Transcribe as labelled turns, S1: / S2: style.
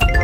S1: 안녕.